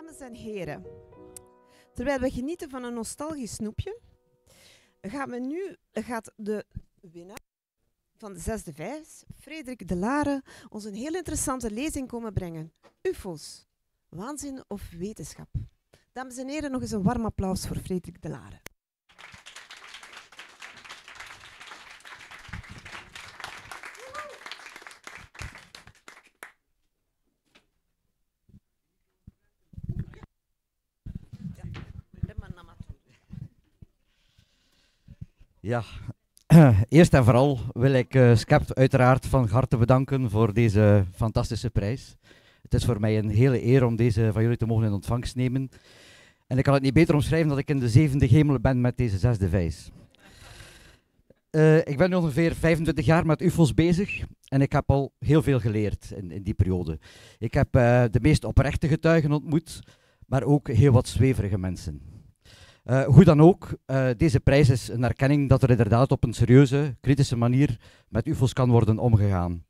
Dames en heren, terwijl we genieten van een nostalgisch snoepje, gaan we nu, gaat de winnaar van de zesde vijs, Frederik de Lare, ons een heel interessante lezing komen brengen. UFO's, waanzin of wetenschap? Dames en heren, nog eens een warm applaus voor Frederik de Lare. Ja, eerst en vooral wil ik uh, Skept uiteraard van harte bedanken voor deze fantastische prijs. Het is voor mij een hele eer om deze van jullie te mogen in ontvangst nemen. En ik kan het niet beter omschrijven dat ik in de zevende hemel ben met deze zesde vijs. Uh, ik ben nu ongeveer 25 jaar met UFO's bezig en ik heb al heel veel geleerd in, in die periode. Ik heb uh, de meest oprechte getuigen ontmoet, maar ook heel wat zweverige mensen. Uh, hoe dan ook, uh, deze prijs is een erkenning dat er inderdaad op een serieuze, kritische manier met UFO's kan worden omgegaan.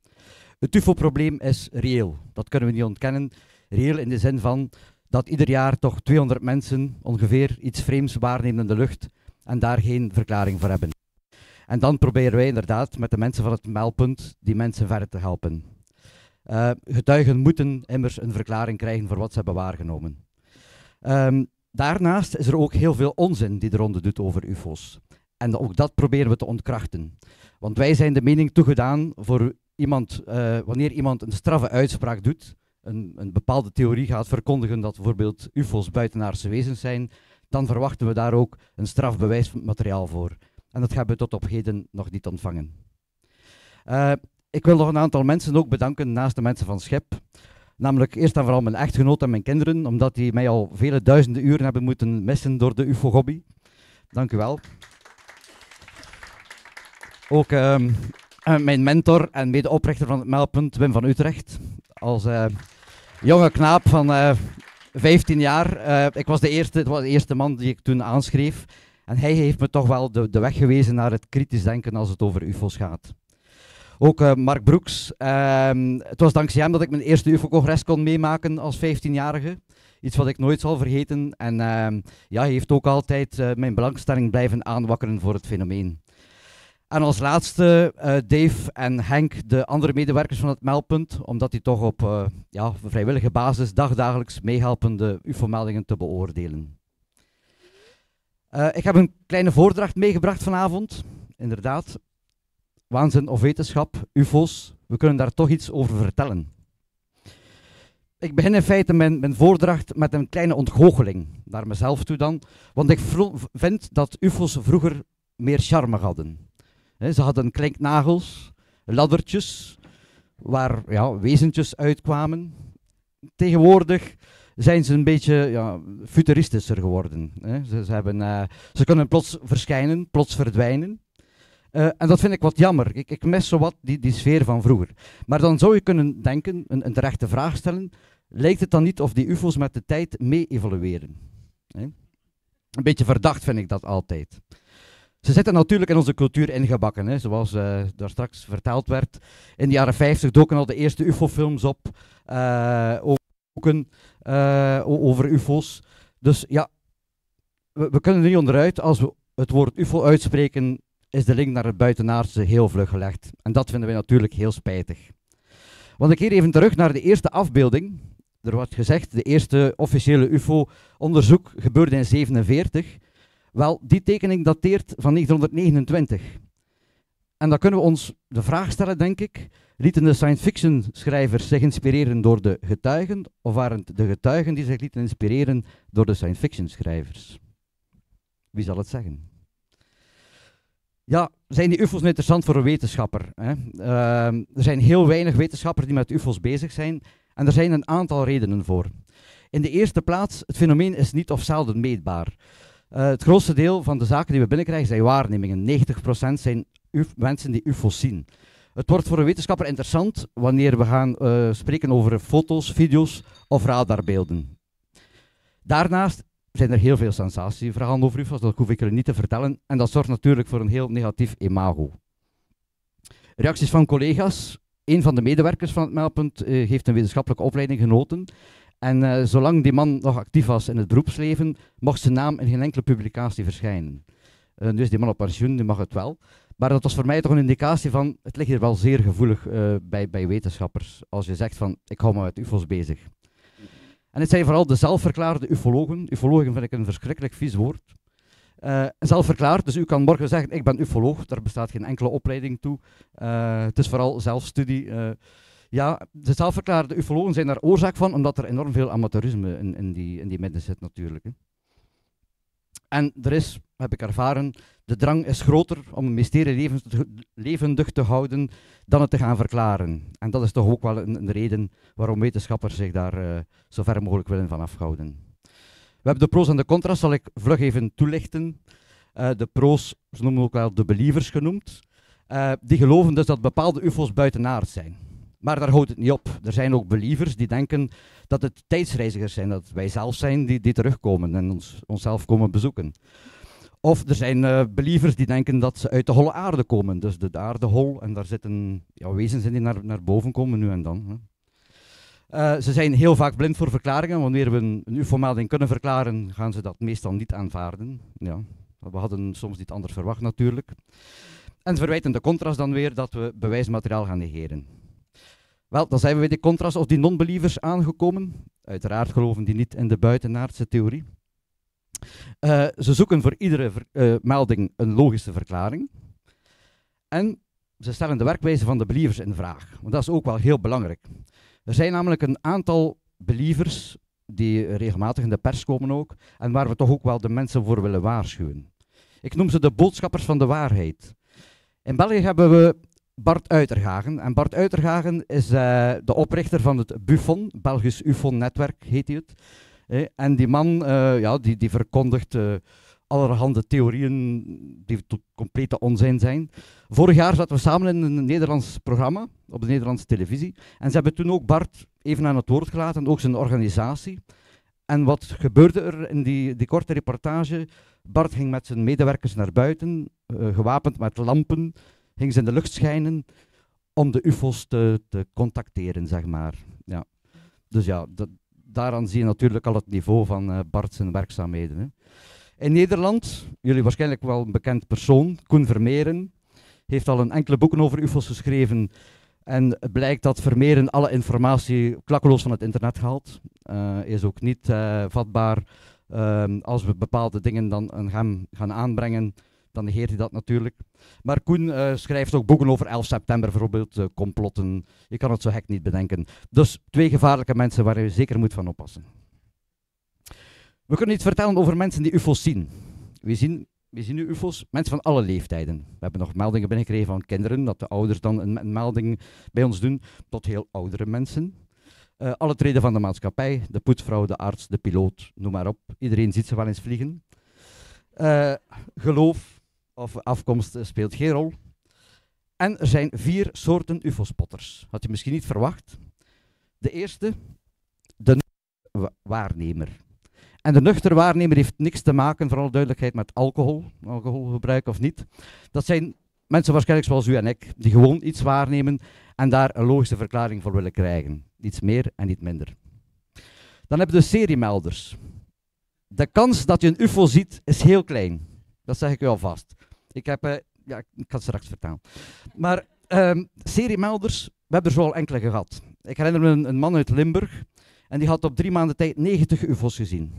Het UFO-probleem is reëel, dat kunnen we niet ontkennen. Reëel in de zin van dat ieder jaar toch 200 mensen ongeveer iets vreemds waarnemen in de lucht en daar geen verklaring voor hebben. En dan proberen wij inderdaad met de mensen van het meldpunt die mensen verder te helpen. Uh, getuigen moeten immers een verklaring krijgen voor wat ze hebben waargenomen. Um, Daarnaast is er ook heel veel onzin die de ronde doet over UFO's. En ook dat proberen we te ontkrachten. Want wij zijn de mening toegedaan voor iemand, uh, wanneer iemand een straffe uitspraak doet, een, een, bepaalde theorie gaat verkondigen dat bijvoorbeeld UFO's buitenaardse wezens zijn, dan verwachten we daar ook een strafbewijsmateriaal voor. En dat hebben we tot op heden nog niet ontvangen. Uh, ik wil nog een aantal mensen ook bedanken, naast de mensen van Schep. Namelijk eerst en vooral mijn echtgenoot en mijn kinderen, omdat die mij al vele duizenden uren hebben moeten missen door de UFO-hobby. Dank u wel. Ook uh, mijn mentor en medeoprichter van het Meldpunt, Wim van Utrecht. Als uh, jonge knaap van uh, eh, 15 jaar. ik was de, eerste, het was de eerste man die ik toen aanschreef. En hij heeft me toch wel de, de weg gewezen naar het kritisch denken als het over UFO's gaat. Ook uh, Mark Broeks. Uh, het was dankzij hem dat ik mijn eerste UFO-congres kon meemaken als 15-jarige. Iets wat ik nooit zal vergeten. En uh, ja, hij heeft ook altijd uh, mijn belangstelling blijven aanwakkeren voor het fenomeen. En als laatste uh, Dave en Henk, de andere medewerkers van het meldpunt, omdat die toch op ja, vrijwillige basis dagdagelijks meehelpen de UFO-meldingen te beoordelen. Ik heb een kleine voordracht meegebracht vanavond. Inderdaad, waanzin of wetenschap, UFO's, we kunnen daar toch iets over vertellen. Ik begin in feite mijn, mijn voordracht met een kleine ontgoocheling, naar mezelf toe dan, want ik vind dat UFO's vroeger meer charme hadden. ze hadden klinknagels, laddertjes, waar ja, wezentjes uitkwamen. Tegenwoordig zijn ze een beetje ja, futuristischer geworden. Ze, ze, hebben, uh, ze kunnen plots verschijnen, plots verdwijnen. Uh, en dat vind ik wat jammer. Ik, ik mis zo wat die, die sfeer van vroeger. Maar dan zou je kunnen denken, een, een terechte vraag stellen, lijkt het dan niet of die ufo's met de tijd mee evolueren? Een beetje verdacht vind ik dat altijd. Ze zitten natuurlijk in onze cultuur ingebakken, hè, zoals uh, daar straks verteld werd. In de jaren 50 doken al de eerste UFO-films op, uh, over, over UFO's. Dus ja, we, we, kunnen er niet onderuit als we het woord UFO uitspreken is de link naar het buitenaardse heel vlug gelegd. En dat vinden wij natuurlijk heel spijtig. Want ik keer even terug naar de eerste afbeelding. Er wordt gezegd, de eerste officiële UFO-onderzoek gebeurde in 1947. Wel, die tekening dateert van 1929. En dan kunnen we ons de vraag stellen, denk ik, lieten de science fiction schrijvers zich inspireren door de getuigen, of waren het de getuigen die zich lieten inspireren door de science fiction schrijvers? Wie zal het zeggen? Ja, zijn die UFO's interessant voor een wetenschapper? Hè? Uh, er zijn heel weinig wetenschappers die met UFO's bezig zijn en er zijn een aantal redenen voor. In de eerste plaats, het fenomeen is niet of zelden meetbaar. Uh, het grootste deel van de zaken die we binnenkrijgen zijn waarnemingen. 90% zijn mensen die UFO's zien. Het wordt voor een wetenschapper interessant wanneer we gaan uh, spreken over foto's, video's of radarbeelden. Daarnaast zijn er heel veel sensatieverhalen over UFO's, dat hoef ik er niet te vertellen. En dat zorgt natuurlijk voor een heel negatief imago. Reacties van collega's. Een van de medewerkers van het meldpunt uh, heeft een wetenschappelijke opleiding genoten. En uh, zolang die man nog actief was in het beroepsleven, mocht zijn naam in geen enkele publicatie verschijnen. Nu is die man op pensioen, die mag het wel. Maar dat was voor mij toch een indicatie van, het ligt hier wel zeer gevoelig bij, bij wetenschappers. Als je zegt van, ik hou me met ufo's bezig. En het zijn vooral de zelfverklaarde ufologen. Ufologen vind ik een verschrikkelijk vies woord. Uh, zelfverklaard, dus u kan morgen zeggen, ik ben ufoloog, daar bestaat geen enkele opleiding toe. Uh, het is vooral zelfstudie. Uh, ja, de zelfverklaarde ufologen zijn daar oorzaak van, omdat er enorm veel amateurisme in, in, die, in die midden zit natuurlijk. Hè. En er is, heb ik ervaren, de drang is groter om een mysterie levendig te houden dan het te gaan verklaren. En dat is toch ook wel een, reden waarom wetenschappers zich daar zo ver mogelijk willen van afhouden. We hebben de pro's en de contra's, zal ik vlug even toelichten. Uh, de pro's, ze noemen ook wel de believers genoemd, uh, die geloven dus dat bepaalde ufo's buitenaard zijn. Maar daar houdt het niet op. Er zijn ook believers die denken dat het tijdsreizigers zijn, dat wij zelf zijn die, die terugkomen en ons, onszelf komen bezoeken. Of er zijn uh, believers die denken dat ze uit de holle aarde komen, dus de, de aarde hol en daar zitten ja, wezens in die naar, naar boven komen nu en dan. Hè. Uh, ze zijn heel vaak blind voor verklaringen. Wanneer we een, UFO-melding kunnen verklaren, gaan ze dat meestal niet aanvaarden. Ja, we hadden soms niet anders verwacht natuurlijk. En verwijten de contrast dan weer dat we bewijsmateriaal gaan negeren. Wel, dan zijn we bij de contrast of die non-believers aangekomen. Uiteraard geloven die niet in de buitenaardse theorie. Uh, ze zoeken voor iedere uh, melding een logische verklaring. En ze stellen de werkwijze van de believers in vraag. Want dat is ook wel heel belangrijk. Er zijn namelijk een aantal believers die regelmatig in de pers komen ook, en waar we toch ook wel de mensen voor willen waarschuwen. Ik noem ze de boodschappers van de waarheid. In België hebben we Bart Uiterhagen. En Bart Uiterhagen is uh, de oprichter van het Buffon, Belgisch UFO-netwerk heet hij het. Eh, en die man uh, ja, die, die verkondigt allerhande theorieën die tot complete onzin zijn. Vorig jaar zaten we samen in een Nederlands programma op de Nederlandse televisie. En ze hebben toen ook Bart even aan het woord gelaten, ook zijn organisatie. En wat gebeurde er in die, die korte reportage? Bart ging met zijn medewerkers naar buiten, uh, gewapend met lampen, ging ze in de lucht schijnen om de UFO's te, te contacteren, zeg maar. Ja. Dus ja, dat, daaraan zie je natuurlijk al het niveau van uh, Bart zijn werkzaamheden. Hè. In Nederland, jullie waarschijnlijk wel een bekend persoon, Koen Vermeeren, heeft al een enkele boeken over UFO's geschreven. En het blijkt dat Vermeeren alle informatie klakkeloos van het internet haalt. Uh, is ook niet uh, vatbaar. Uh, als we bepaalde dingen dan aan hem gaan aanbrengen, dan negeert hij dat natuurlijk. Maar Koen uh, schrijft ook boeken over 11 september, bijvoorbeeld uh, complotten. Je kan het zo hek niet bedenken. Dus twee gevaarlijke mensen waar je zeker moet van oppassen. We kunnen iets vertellen over mensen die UFO's zien. We zien, we zien nu UFO's, mensen van alle leeftijden. We hebben nog meldingen binnengekregen van kinderen, dat de ouders dan een, melding bij ons doen, tot heel oudere mensen. Uh, alle treden van de maatschappij, de poetsvrouw, de arts, de piloot, noem maar op. Iedereen ziet ze wel eens vliegen. Geloof of afkomst speelt geen rol. En er zijn vier soorten UFO-spotters. Had je misschien niet verwacht. De eerste, de waarnemer. En de nuchter waarnemer heeft niks te maken, vooral duidelijkheid, met alcohol, alcoholgebruik of niet. Dat zijn mensen waarschijnlijk zoals u en ik, die gewoon iets waarnemen en daar een logische verklaring voor willen krijgen. Niets meer en niet minder. Dan hebben we de seriemelders. De kans dat je een UFO ziet is heel klein. Dat zeg ik u alvast. Ik heb, uh, ja, ik kan het straks vertellen. Maar um, seriemelders, we hebben er zo al enkele gehad. Ik herinner me een, een man uit Limburg en die had op drie maanden tijd 90 UFO's gezien.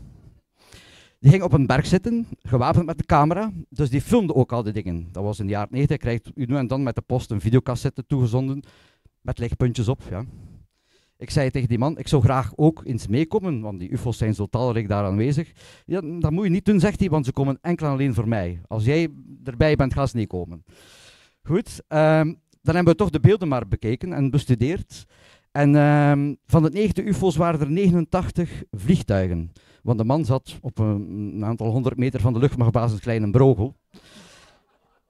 Die ging op een berg zitten, gewapend met de camera, dus die filmde ook al die dingen. Dat was in de jaren 90, hij krijgt u nu en dan met de post een videocassette toegezonden, met lichtpuntjes op. Ja. Ik zei tegen die man, ik zou graag ook eens meekomen, want die ufo's zijn zo talrijk daar aanwezig. Ja, dat moet je niet doen, zegt hij, want ze komen enkel en alleen voor mij. Als jij erbij bent, ga ze niet komen. Goed, um, dan hebben we toch de beelden maar bekeken en bestudeerd. En um, van de 90 ufo's waren er 89 vliegtuigen. Want de man zat op een, aantal honderd meter van de luchtmachtbasis Kleine Brogel.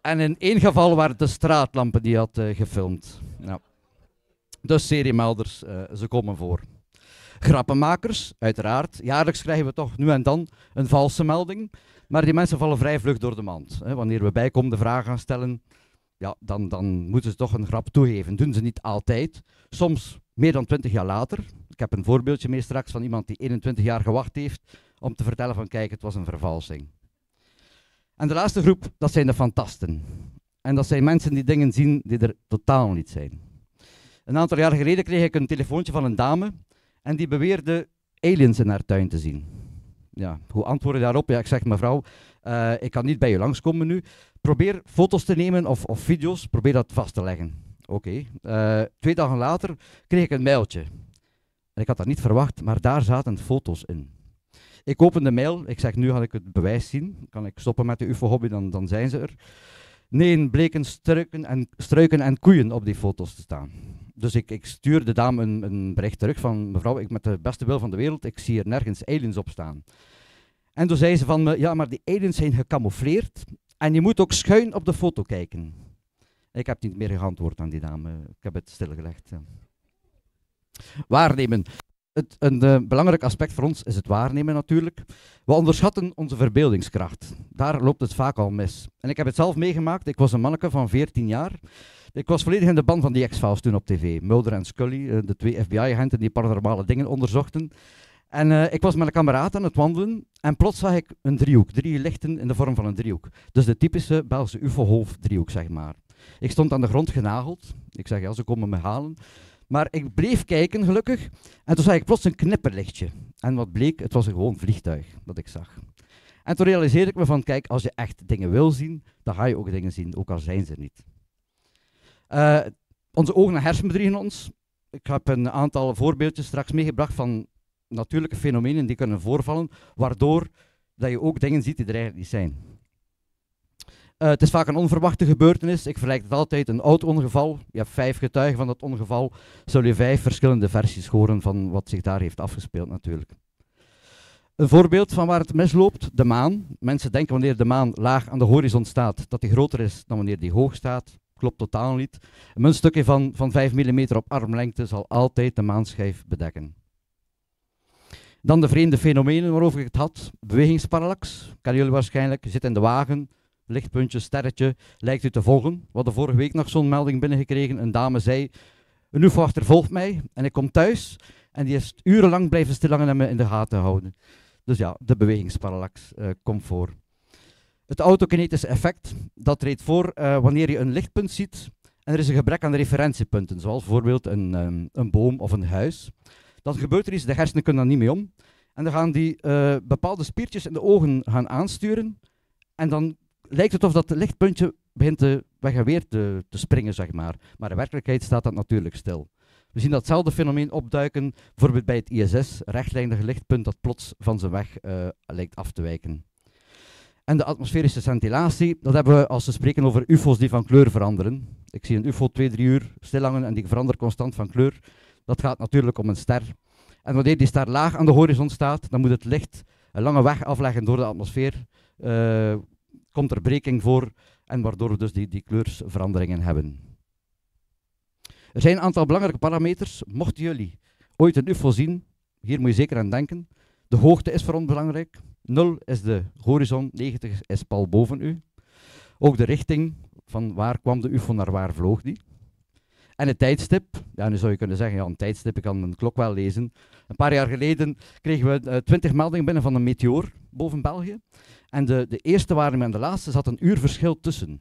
En in één geval waren het de straatlampen die had uh, gefilmd. Ja. Dus seriemelders, uh, ze komen voor. Grappenmakers, uiteraard. Jaarlijks krijgen we toch nu en dan een valse melding. Maar die mensen vallen vrij vlug door de mand. Hè. Wanneer we bijkomende vragen gaan stellen, ja, dan, dan moeten ze toch een grap toegeven. Doen ze niet altijd. Soms meer dan twintig jaar later. Ik heb een voorbeeldje mee straks van iemand die 21 jaar gewacht heeft om te vertellen van kijk, het was een vervalsing. En de laatste groep, dat zijn de fantasten. En dat zijn mensen die dingen zien die er totaal niet zijn. Een aantal jaar geleden kreeg ik een telefoontje van een dame en die beweerde aliens in haar tuin te zien. Ja, hoe antwoord je daarop? Ja, ik zeg mevrouw, uh, ik kan niet bij je langskomen nu. Probeer foto's te nemen of, of video's, probeer dat vast te leggen. Oké. Uh, twee dagen later kreeg ik een mailtje. En ik had dat niet verwacht, maar daar zaten foto's in. Ik open de mail, ik zeg nu ga ik het bewijs zien. Kan ik stoppen met de UFO-hobby, dan, dan zijn ze er. Nee, bleken struiken en, struiken en koeien op die foto's te staan. Dus ik, ik stuur de dame een, een, bericht terug van mevrouw, ik met de beste wil van de wereld, ik zie er nergens aliens op staan. En toen zei ze van me, ja, maar die aliens zijn gecamoufleerd en je moet ook schuin op de foto kijken. Ik heb niet meer geantwoord aan die dame, ik heb het stilgelegd. Waarnemen. Het, een uh, belangrijk aspect voor ons is het waarnemen natuurlijk. We onderschatten onze verbeeldingskracht. Daar loopt het vaak al mis. En ik heb het zelf meegemaakt. Ik was een manneke van 14 jaar. Ik was volledig in de band van die X-Files toen op tv. Mulder en Scully, uh, de twee FBI-agenten die paranormale dingen onderzochten. En uh, ik was met een kameraad aan het wandelen en plots zag ik een driehoek, drie lichten in de vorm van een driehoek. Dus de typische Belgische UFO-golf-driehoek, zeg maar. Ik stond aan de grond genageld. Ik zeg, ja, ze komen me halen. Maar ik bleef kijken, gelukkig. En toen zag ik plots een knipperlichtje. En wat bleek, het was een gewoon vliegtuig dat ik zag. En toen realiseerde ik me van, kijk, als je echt dingen wil zien, dan ga je ook dingen zien, ook al zijn ze niet. Uh, onze ogen en hersen bedriegen ons. Ik heb een aantal voorbeeldjes straks meegebracht van natuurlijke fenomenen die kunnen voorvallen, waardoor dat je ook dingen ziet die er eigenlijk niet zijn. Uh, het is vaak een onverwachte gebeurtenis. Ik vergelijk het altijd een oud ongeval. Je hebt vijf getuigen van dat ongeval. Zul je vijf verschillende versies horen van wat zich daar heeft afgespeeld natuurlijk. Een voorbeeld van waar het misloopt, de maan. Mensen denken wanneer de maan laag aan de horizon staat, dat die groter is dan wanneer die hoog staat. Klopt totaal niet. Een muntstukje van, van 5 mm op armlengte zal altijd de maanschijf bedekken. Dan de vreemde fenomenen waarover ik het had. Bewegingsparallax, kennen jullie waarschijnlijk. Je zit in de wagen, lichtpuntje, sterretje, lijkt u te volgen. We hadden vorige week nog zo'n melding binnengekregen. Een dame zei, een UFO achtervolgt mij en ik kom thuis en die is urenlang blijven stilhangen en me in de gaten houden. Dus ja, de bewegingsparallax uh, komt voor. Het autokinetische effect, dat treedt voor uh, wanneer je een lichtpunt ziet en er is een gebrek aan referentiepunten, zoals bijvoorbeeld een, um, een boom of een huis. Dan gebeurt er iets, de hersenen kunnen daar niet mee om. En dan gaan die uh, bepaalde spiertjes in de ogen gaan aansturen. En dan lijkt het of dat lichtpuntje begint te, weer te, te springen, zeg maar. Maar in werkelijkheid staat dat natuurlijk stil. We zien datzelfde fenomeen opduiken, bijvoorbeeld bij het ISS, rechtlijnig lichtpunt dat plots van zijn weg uh, lijkt af te wijken. En de atmosferische scintillage, dat hebben we als we spreken over UFO's die van kleur veranderen. Ik zie een UFO twee, drie uur stilhangen en die verandert constant van kleur. Dat gaat natuurlijk om een ster. En wanneer die ster laag aan de horizon staat, dan moet het licht een lange weg afleggen door de atmosfeer. Uh, komt er breking voor en waardoor we dus die, die kleursveranderingen hebben. Er zijn een aantal belangrijke parameters. Mochten jullie ooit een UFO zien, hier moet je zeker aan denken. De hoogte is voor ons belangrijk. 0 is de horizon, 90 is pal boven u. Ook de richting, van waar kwam de UFO naar waar vloog die. En het tijdstip, ja, nu zou je kunnen zeggen, ja, een tijdstip, ik kan een klok wel lezen. Een paar jaar geleden kregen we uh, 20 meldingen binnen van een meteoor boven België. En de, de eerste waarneming en de laatste zat een uur verschil tussen.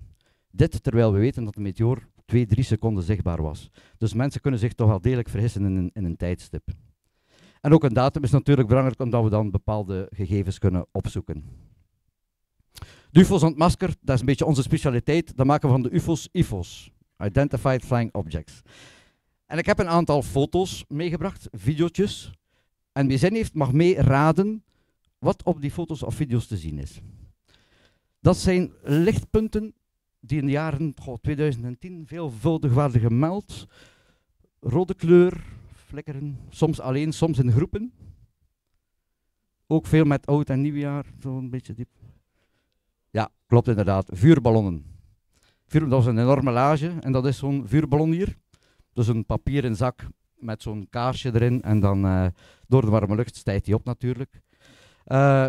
Dit terwijl we weten dat de meteoor 2, 3 seconden zichtbaar was. Dus mensen kunnen zich toch wel degelijk vergissen in een, in een tijdstip. En ook een datum is natuurlijk belangrijk omdat we dan bepaalde gegevens kunnen opzoeken. De UFO's ontmaskerd, dat is een beetje onze specialiteit. Dan maken we van de UFO's IFO's. Identified Flying Objects. En ik heb een aantal foto's meegebracht, video's. En wie zin heeft mag mee raden wat op die foto's of video's te zien is. Dat zijn lichtpunten die in de jaren goh, 2010 veelvuldig werden gemeld. Rode kleur, flikkeren, soms alleen, soms in groepen. Ook veel met oud en nieuwjaar, zo'n beetje diep. Ja, klopt inderdaad. Vuurballonnen. Vuur, dat is een enorme lage en dat is zo'n vuurballon hier. Dus een papieren zak met zo'n kaarsje erin en dan uh, door de warme lucht stijgt die op natuurlijk. Uh,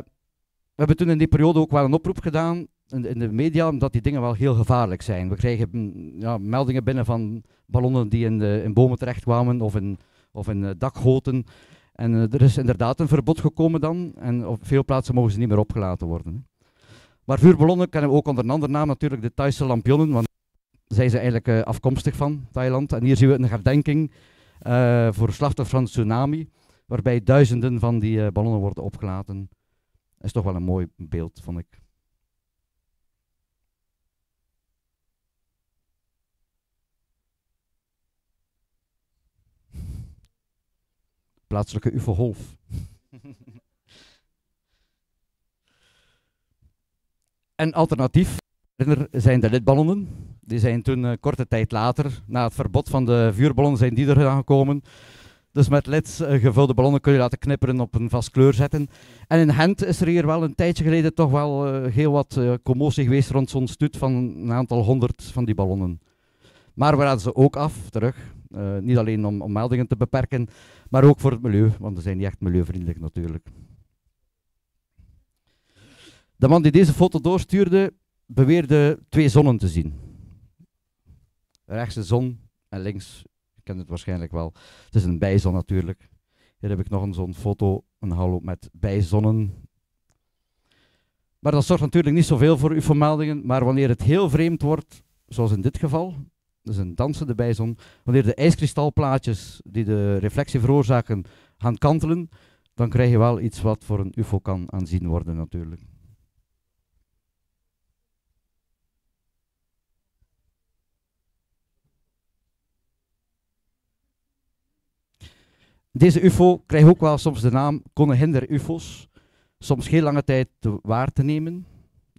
we hebben toen in die periode ook wel een oproep gedaan in, de media, omdat die dingen wel heel gevaarlijk zijn. We krijgen mm, ja, meldingen binnen van ballonnen die in, de, in bomen terechtkwamen of in of in dakgoten. En er is inderdaad een verbod gekomen dan. En op veel plaatsen mogen ze niet meer opgelaten worden. Maar vuurballonnen kennen we ook onder een andere naam natuurlijk de Thaise lampionnen. Want zijn ze eigenlijk afkomstig van Thailand. En hier zien we een herdenking voor slachtoffers van tsunami. Waarbij duizenden van die ballonnen worden opgelaten. Dat is toch wel een mooi beeld, vond ik. plaatselijke UFO-golf. en alternatief zijn de lidballonnen. Die zijn toen uh, korte tijd later, na het verbod van de vuurballonnen, zijn die er gekomen. Dus met leds uh, gevulde ballonnen kun je laten knipperen op een vast kleur zetten. En in Gent is er hier wel een tijdje geleden toch wel uh, heel wat commotie geweest rond zo'n stuut van een aantal honderd van die ballonnen. Maar we raden ze ook af, terug. niet alleen om, om meldingen te beperken, maar ook voor het milieu, want ze zijn niet echt milieuvriendelijk natuurlijk. De man die deze foto doorstuurde, beweerde twee zonnen te zien. Rechts de zon en links, kent het waarschijnlijk wel, het is een bijzon natuurlijk. Hier heb ik nog een zo'n foto, een hallo met bijzonnen. Maar dat zorgt natuurlijk niet zoveel voor uw vermeldingen, maar wanneer het heel vreemd wordt, zoals in dit geval, dus een dansende bijzon. Wanneer de ijskristalplaatjes die de reflectie veroorzaken gaan kantelen, dan krijg je wel iets wat voor een UFO kan aanzien worden natuurlijk. Deze UFO krijgt ook wel soms de naam koningin UFO's. Soms heel lange tijd waar te nemen.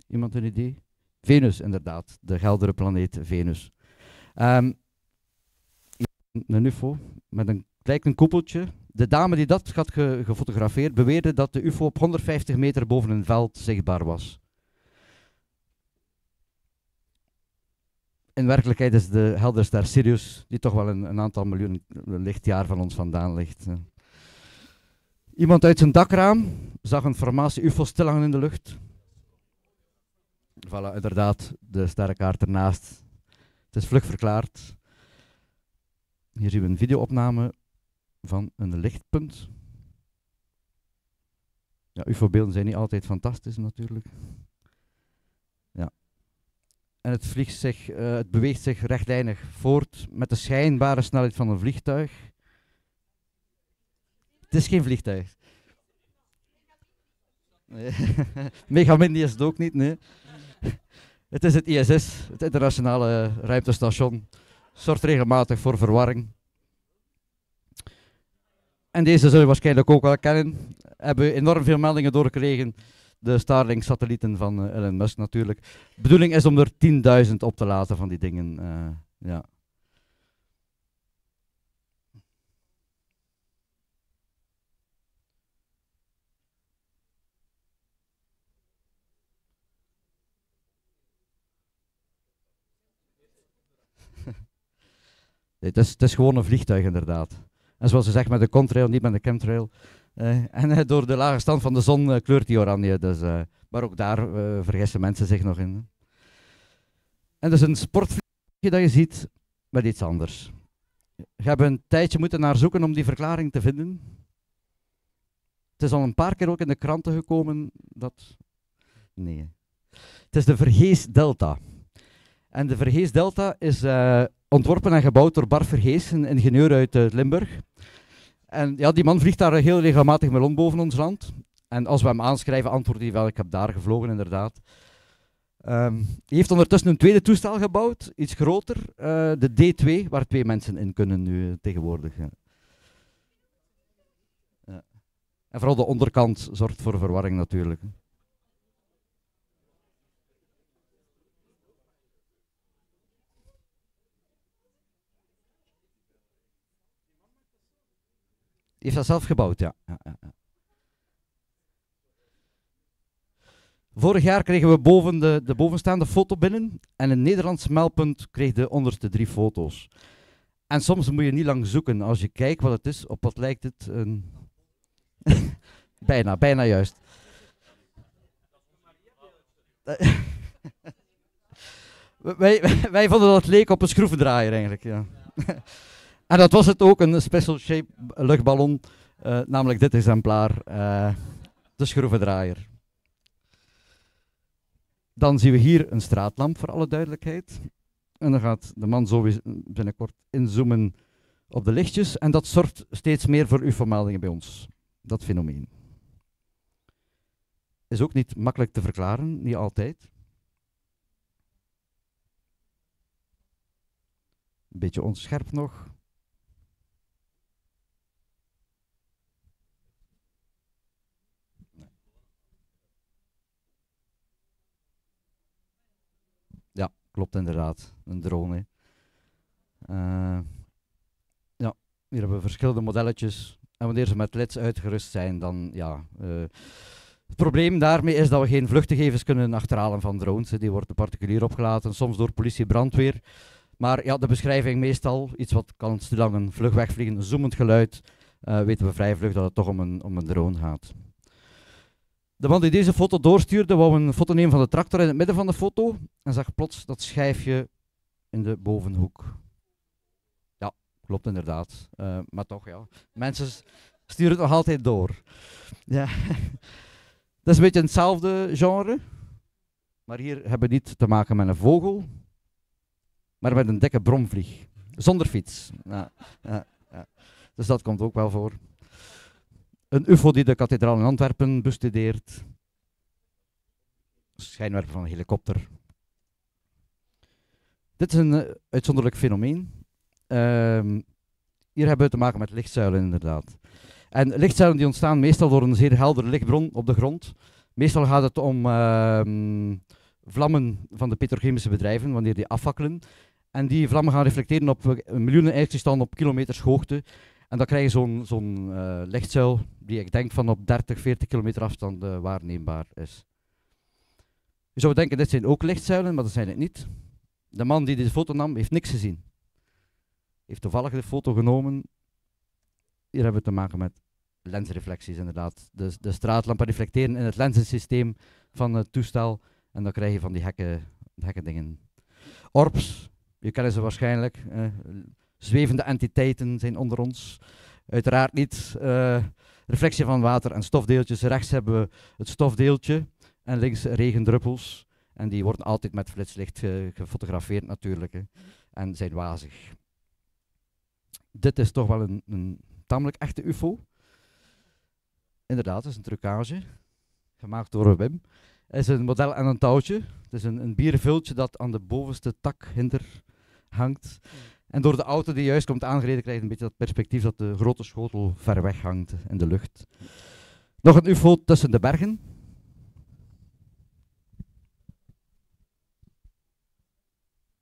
Iemand een idee? Venus, inderdaad. De heldere planeet Venus. Um, een UFO met een, lijkt een koepeltje. De dame die dat had gefotografeerd beweerde dat de UFO op 150 meter boven een veld zichtbaar was. In werkelijkheid is de helderster Sirius, die toch wel een, een aantal miljoen lichtjaar van ons vandaan ligt. Iemand uit zijn dakraam zag een formatie UFO stilhangen in de lucht. Voilà, inderdaad, de sterrenkaart ernaast het is vlug verklaard. Hier zien we een videoopname van een lichtpunt. UFO-beelden zijn niet altijd fantastisch natuurlijk. En het, vliegt zich, uh, het beweegt zich rechtlijnig voort met de schijnbare snelheid van een vliegtuig. Het is geen vliegtuig. Nee. Is het ook niet, nee. Het is het ISS, het internationale ruimtestation. Zorgt regelmatig voor verwarring. En deze zullen je waarschijnlijk ook wel kennen. Hebben we enorm veel meldingen doorgekregen. De Starlink-satellieten van uh, Elon Musk natuurlijk. De bedoeling is om er 10.000 op te laten van die dingen. Uh, ja. Het is, het is gewoon een vliegtuig inderdaad. En zoals ze zegt met de contrail, niet met de chemtrail. Uh, en uh, door de lage stand van de zon uh, kleurt die oranje. Dus, maar ook daar vergissen mensen zich nog in. En dus een sportvliegje dat je ziet met iets anders. Je hebt een tijdje moeten naar zoeken om die verklaring te vinden. Het is al een paar keer ook in de kranten gekomen dat... Nee. Het is de Vergees Delta. En de Vergees Delta is ontworpen en gebouwd door Bar Vergees, een ingenieur uit Limburg. En ja, die man vliegt daar heel regelmatig met rond boven ons land. En als we hem aanschrijven, antwoordt hij wel, ik heb daar gevlogen inderdaad. Um, hij heeft ondertussen een tweede toestel gebouwd, iets groter, uh, de D2, waar twee mensen in kunnen nu uh, tegenwoordig. Ja. En vooral de onderkant zorgt voor verwarring natuurlijk. Heeft dat zelf gebouwd, ja. Vorig jaar kregen we boven de, de bovenstaande foto binnen en een Nederlands meldpunt kreeg de onderste drie foto's. En soms moet je niet lang zoeken. Als je kijkt wat het is, op wat lijkt het een... bijna, bijna juist. wij, wij, vonden dat leek op een schroevendraaier eigenlijk, ja. En dat was het ook, een special shape luchtballon, uh, namelijk dit exemplaar, uh, de schroevendraaier. Dan zien we hier een straatlamp, voor alle duidelijkheid. En dan gaat de man zo binnenkort inzoomen op de lichtjes. En dat zorgt steeds meer voor UFO-meldingen bij ons, dat fenomeen. Is ook niet makkelijk te verklaren, niet altijd. Een beetje onscherp nog. Ja, klopt inderdaad. Een drone. Uh, ja, hier hebben we verschillende modelletjes. En wanneer ze met LEDs uitgerust zijn, dan ja. Uh, het probleem daarmee is dat we geen vluchtgegevens kunnen achterhalen van drones. Die worden particulier opgelaten, soms door politie, brandweer. Maar ja, de beschrijving meestal, iets wat kan lang een vlug wegvliegen, zoemend geluid, uh, weten we vrij vlug dat het toch om een, om een drone gaat. De man die deze foto doorstuurde, wou een foto nemen van de tractor in het midden van de foto en zag plots dat schijfje in de bovenhoek. Ja, klopt inderdaad. Uh, maar toch, ja. Mensen sturen het nog altijd door. Ja. Dat is een beetje hetzelfde genre. Maar hier hebben we niet te maken met een vogel, maar met een dikke bromvlieg. Zonder fiets. Ja, ja. Dus dat komt ook wel voor. Een UFO die de kathedraal in Antwerpen bestudeert. Schijnwerper van een helikopter. Dit is een uh, uitzonderlijk fenomeen. Uh, hier hebben we te maken met lichtzuilen, inderdaad. En lichtzuilen die ontstaan meestal door een zeer heldere lichtbron op de grond. Meestal gaat het om uh, vlammen van de petrochemische bedrijven, wanneer die afvakkelen. En die vlammen gaan reflecteren op miljoenen ijskristallen op kilometers hoogte. En dan krijg je zo'n zo'n uh, lichtzuil die ik denk van op 30, 40 kilometer afstand uh, waarneembaar is. Je zou denken, dit zijn ook lichtzuilen, maar dat zijn het niet. De man die deze foto nam, heeft niks gezien. Heeft toevallig de foto genomen. Hier hebben we te maken met lensreflecties inderdaad. De, de straatlampen reflecteren in het lensensysteem van het toestel. En dan krijg je van die hekken, hekken dingen. Orbs, je kent ze waarschijnlijk. Eh, zwevende entiteiten zijn onder ons. Uiteraard niet. Uh, reflectie van water en stofdeeltjes. Rechts hebben we het stofdeeltje en links regendruppels. En die worden altijd met flitslicht gefotografeerd natuurlijk. Hè. En zijn wazig. Dit is toch wel een, een tamelijk echte UFO. Inderdaad, het is een trucage. Gemaakt door Wim. Het is een model en een touwtje. Het is een, een dat aan de bovenste tak hinder hangt. En door de auto die juist komt aangereden krijg je een beetje dat perspectief dat de grote schotel ver weg hangt in de lucht. Nog een ufo tussen de bergen.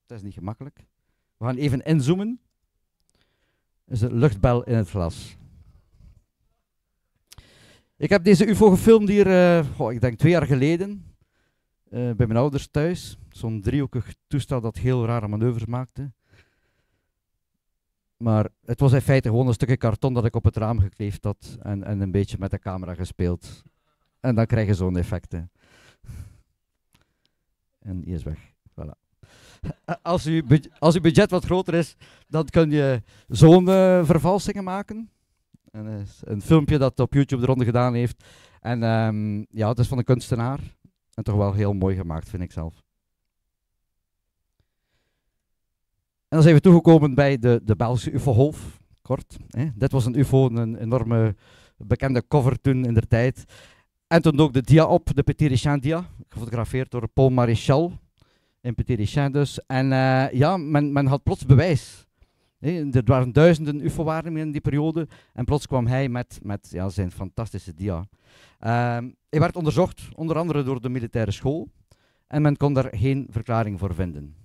Dat is niet gemakkelijk. We gaan even inzoomen. Dat is een luchtbel in het glas. Ik heb deze UFO gefilmd hier, uh, ik denk twee jaar geleden, uh, bij mijn ouders thuis. Zo'n driehoekig toestel dat heel rare manoeuvres maakte. Maar het was in feite gewoon een stukje karton dat ik op het raam gekleefd had en, en een beetje met de camera gespeeld. En dan krijg je zo'n effecten. En die is weg. Voilà. Als, uw als uw budget wat groter is, dan kun je zo'n uh, vervalsingen maken. En, een filmpje dat op YouTube de ronde gedaan heeft. En um, ja, het is van een kunstenaar. En toch wel heel mooi gemaakt, vind ik zelf. Dan zijn we toegekomen bij de, de Belgische UFO-golf. Kort. Hè. Dit was een UFO, een enorme bekende cover toen in der tijd. En toen ook de dia op, de Petit Richard dia, gefotografeerd door Paul Marichal in Petit Richard dus. En uh, ja, men, men had plots bewijs. er waren duizenden UFO-waarnemingen in die periode en plots kwam hij met, met ja, zijn fantastische dia. Uh, hij werd onderzocht, onder andere door de militaire school, en men kon daar geen verklaring voor vinden.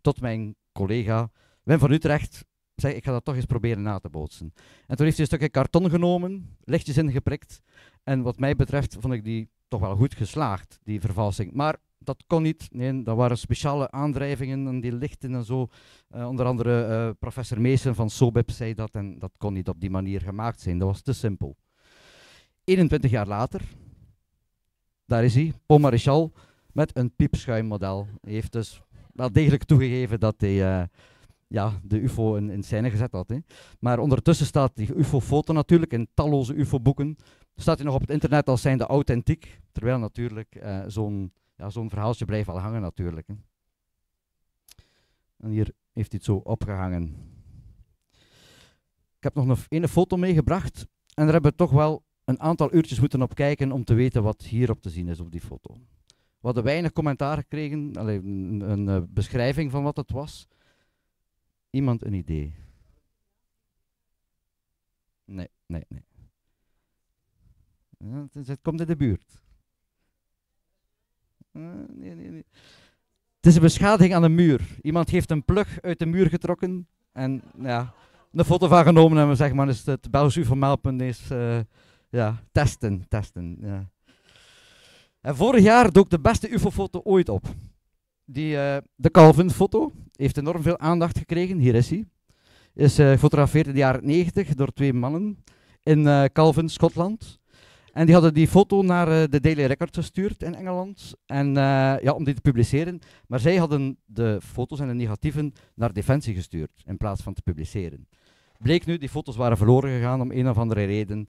Tot mijn collega Wim van Utrecht zei, ik ga dat toch eens proberen na te bootsen. En toen heeft hij een stukje karton genomen, lichtjes ingeprikt. En wat mij betreft vond ik die toch wel goed geslaagd, die vervalsing. Maar dat kon niet. Nee, dat waren speciale aandrijvingen en die lichten en zo. Uh, onder andere uh, professor Meesen van Sobib zei dat en dat kon niet op die manier gemaakt zijn. Dat was te simpel. 21 jaar later, daar is hij, Paul Marichal, met een piepschuimmodel. Hij heeft dus wel degelijk toegegeven dat hij, uh, ja, de UFO in, scène gezet had. Hè. Maar ondertussen staat die UFO-foto natuurlijk in talloze UFO-boeken. Staat hij nog op het internet als zijnde authentiek. Terwijl natuurlijk uh, zo'n ja, zo'n verhaaltje blijft wel hangen natuurlijk. Hè. En hier heeft hij het zo opgehangen. Ik heb nog een, een foto meegebracht. En daar hebben we toch wel een aantal uurtjes moeten op kijken om te weten wat hierop te zien is op die foto. We hadden weinig commentaar gekregen, alleen een, eh, beschrijving van wat het was. Iemand een idee? Nee, nee, nee. Het, komt in de buurt. Uh, nee, nee, nee. Het is een beschadiging aan de muur. Iemand heeft een plug uit de muur getrokken en ja, een foto van genomen en we zeggen maar, is het Belgisch is uh, ja, testen, testen. Ja. En vorig jaar dook de beste UFO-foto ooit op. Die, uh, de Calvin-foto heeft enorm veel aandacht gekregen. Hier is hij. Is uh, gefotografeerd in de jaren 90 door twee mannen in uh, Calvin, Schotland. En die hadden die foto naar de Daily Record gestuurd in Engeland en, ja, om die te publiceren. Maar zij hadden de foto's en de negatieven naar Defensie gestuurd in plaats van te publiceren. Bleek nu, die foto's waren verloren gegaan om een of andere reden.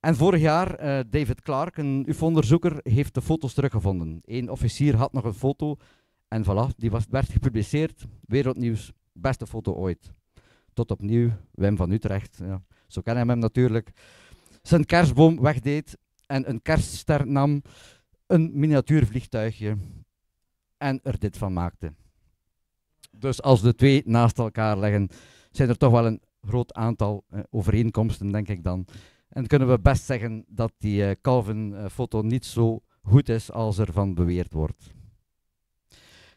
En vorig jaar, uh, David Clark, een UFO-onderzoeker, heeft de foto's teruggevonden. Eén officier had nog een foto en voilà, die was, werd gepubliceerd. Wereldnieuws, beste foto ooit. Tot opnieuw, Wim van Utrecht, ja, zo kennen we hem natuurlijk. Zijn kerstboom wegdeed en een kerstster nam, een miniatuurvliegtuigje en er dit van maakte. Dus als de twee naast elkaar leggen, zijn er toch wel een groot aantal uh, overeenkomsten, denk ik dan. En kunnen we best zeggen dat die uh, Calvin-foto niet zo goed is als ervan beweerd wordt.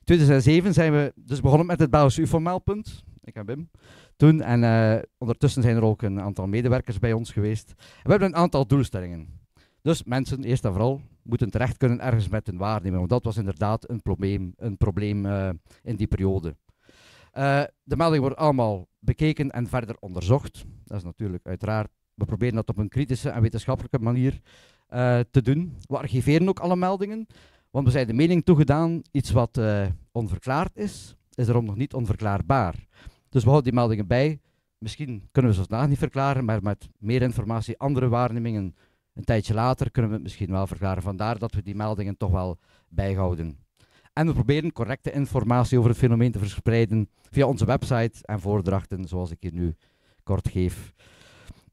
2007 zijn we dus begonnen met het Belgische UFO-meldpunt. Ik en Wim. Toen, en uh, ondertussen zijn er ook een aantal medewerkers bij ons geweest. we hebben een aantal doelstellingen. Dus mensen, eerst en vooral, moeten terecht kunnen ergens met hun waarneming. Want dat was inderdaad een probleem, een probleem in die periode. De meldingen worden allemaal bekeken en verder onderzocht. Dat is natuurlijk uiteraard we proberen dat op een kritische en wetenschappelijke manier uh, te doen. We archiveren ook alle meldingen, want we zijn de mening toegedaan, iets wat uh, onverklaard is, is daarom nog niet onverklaarbaar. Dus we houden die meldingen bij. Misschien kunnen we ze vandaag niet verklaren, maar met meer informatie, andere waarnemingen, een tijdje later kunnen we het misschien wel verklaren. Vandaar dat we die meldingen toch wel bijhouden. En we proberen correcte informatie over het fenomeen te verspreiden via onze website en voordrachten, zoals ik hier nu kort geef.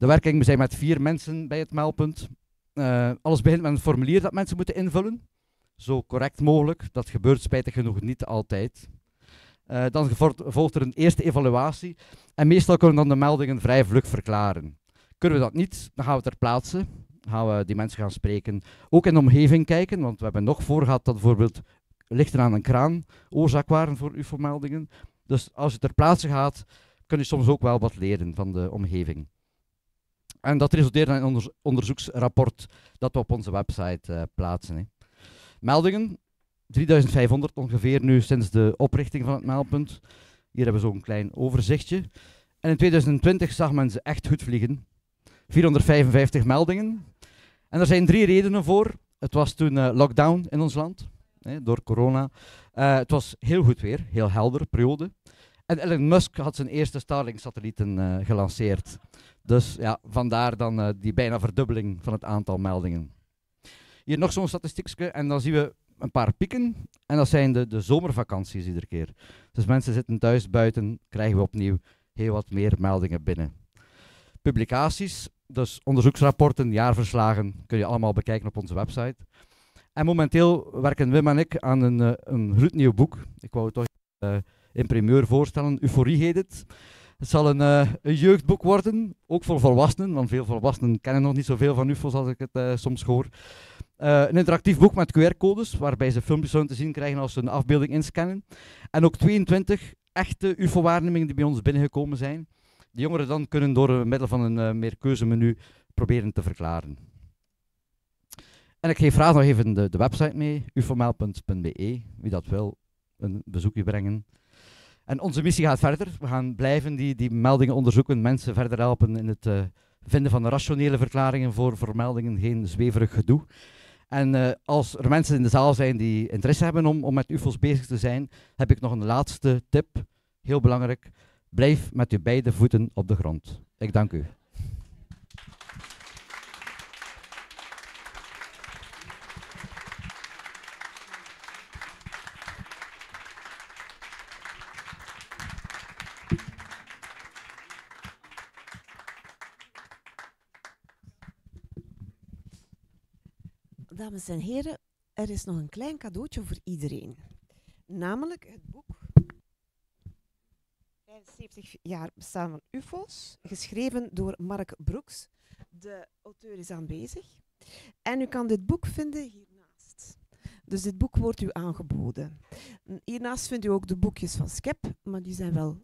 De werking, we zijn met vier mensen bij het meldpunt. Uh, alles begint met een formulier dat mensen moeten invullen. Zo correct mogelijk. Dat gebeurt spijtig genoeg niet altijd. Uh, dan volgt er een eerste evaluatie. En meestal kunnen we dan de meldingen vrij vlug verklaren. Kunnen we dat niet, dan gaan we ter plaatse. Gaan we die mensen gaan spreken. Ook in de omgeving kijken, want we hebben nog voor gehad dat bijvoorbeeld lichten aan een kraan oorzaak waren voor UFO-meldingen. Dus als je ter plaatse gaat, kun je soms ook wel wat leren van de omgeving. En dat resulteert in een onderzoeksrapport dat we op onze website uh, plaatsen. Hè. Meldingen, 3500 ongeveer nu sinds de oprichting van het meldpunt. Hier hebben we zo'n klein overzichtje. En in 2020 zag men ze echt goed vliegen. 455 meldingen. En er zijn drie redenen voor. Het was toen uh, lockdown in ons land, hè, door corona. Uh, het was heel goed weer, heel helder periode. En Elon Musk had zijn eerste Starlink-satellieten gelanceerd. Dus ja, vandaar dan uh, die bijna verdubbeling van het aantal meldingen. Hier nog zo'n statistiekje en dan zien we een paar pieken. En dat zijn de, de zomervakanties iedere keer. Dus mensen zitten thuis buiten, krijgen we opnieuw heel wat meer meldingen binnen. Publicaties, dus onderzoeksrapporten, jaarverslagen, kun je allemaal bekijken op onze website. En momenteel werken Wim en ik aan een, uh, een gloednieuw boek. Ik wou het toch uh, in primeur voorstellen. Euforie heet het. Het zal een, uh, een, jeugdboek worden, ook voor volwassenen, want veel volwassenen kennen nog niet zoveel van UFO's als ik het uh, soms hoor. Uh, een interactief boek met QR-codes, waarbij ze filmpjes zullen te zien krijgen als ze een afbeelding inscannen. En ook 22 echte UFO-waarnemingen die bij ons binnengekomen zijn. De jongeren dan kunnen door middel van een meerkeuzemenu proberen te verklaren. En ik geef graag nog even de, de website mee, ufomail.be, wie dat wil, een bezoekje brengen. En onze missie gaat verder. We gaan blijven die, die meldingen onderzoeken, mensen verder helpen in het uh, vinden van rationele verklaringen voor, voor meldingen, geen zweverig gedoe. En uh, als er mensen in de zaal zijn die interesse hebben om, om met UFO's bezig te zijn, heb ik nog een laatste tip, heel belangrijk. Blijf met uw beide voeten op de grond. Ik dank u. Dames en heren, er is nog een klein cadeautje voor iedereen. Namelijk het boek 75 jaar bestaan van UFO's, geschreven door Mark Broeks. De auteur is aanwezig. En u kan dit boek vinden hiernaast. Dus dit boek wordt u aangeboden. Hiernaast vindt u ook de boekjes van Skep, maar die zijn wel.